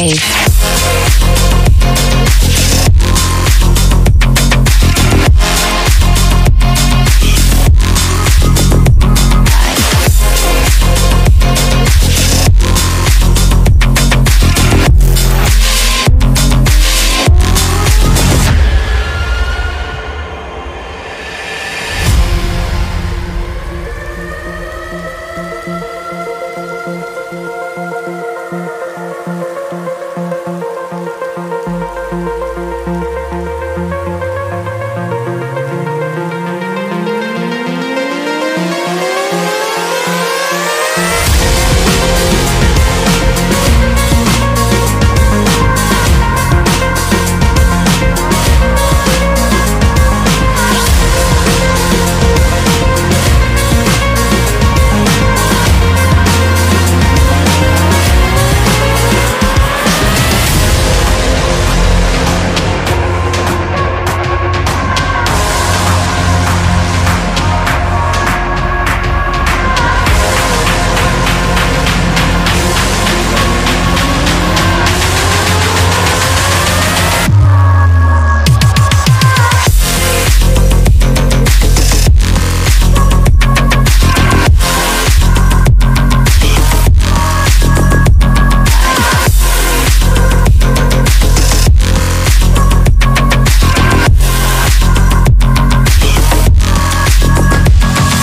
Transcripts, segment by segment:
Wave.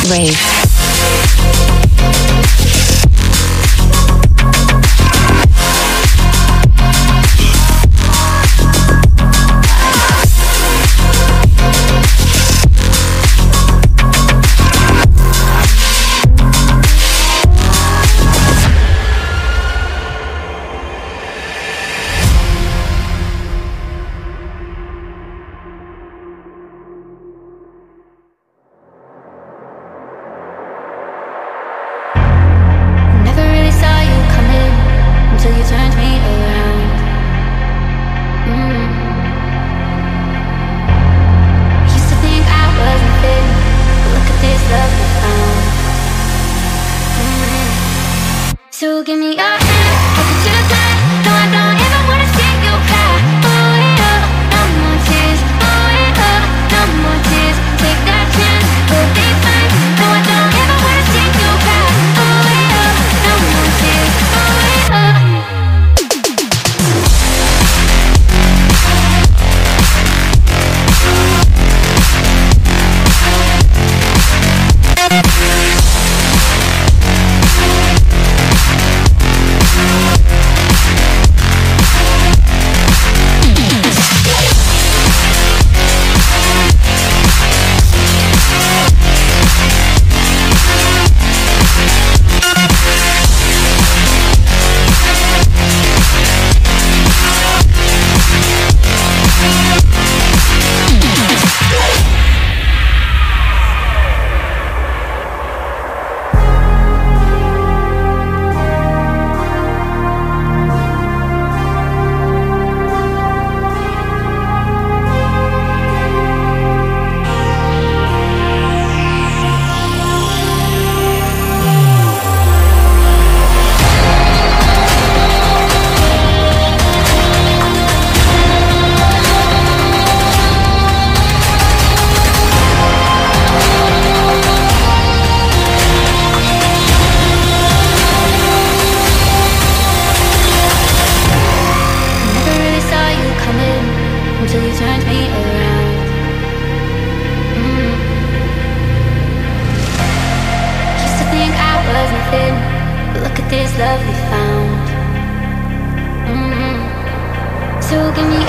Rave. So give me your hand, take it to the side. No, I don't ever wanna see you cry Oh, yeah, no more tears. Oh, yeah, no more tears. Take that chance, we'll be fine. No, I don't ever wanna see you cry Oh, yeah, no more tears. Oh, yeah We'll be was nothing, but look at this love we found. Mm. So give me